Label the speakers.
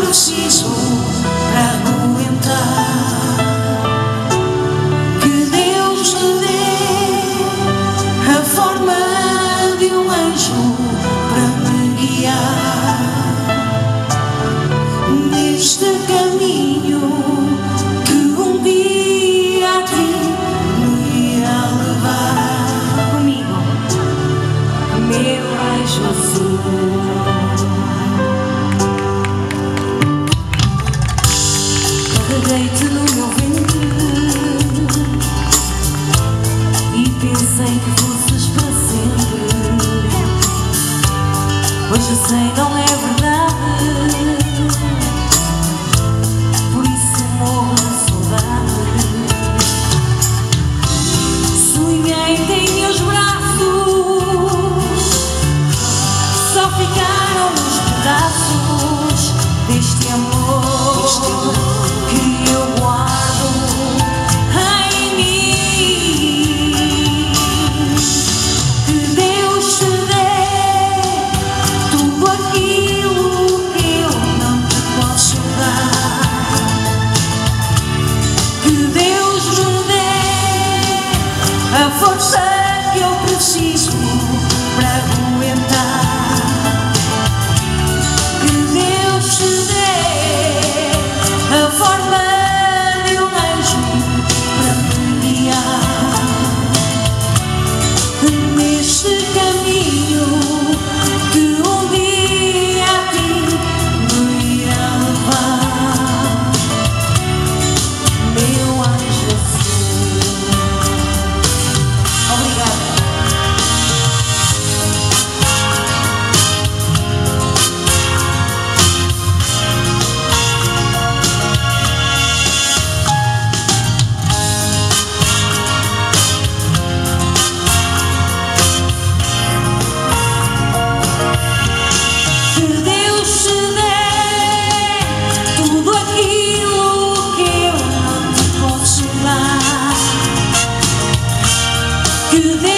Speaker 1: preciso. deite no meu ventre E pensei que fosses para sempre. Hoje sei, não é verdade. they to the